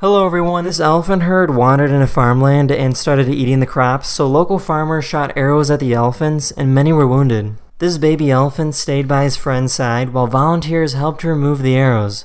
Hello everyone, this elephant herd wandered into farmland and started eating the crops, so local farmers shot arrows at the elephants and many were wounded. This baby elephant stayed by his friend's side while volunteers helped remove the arrows.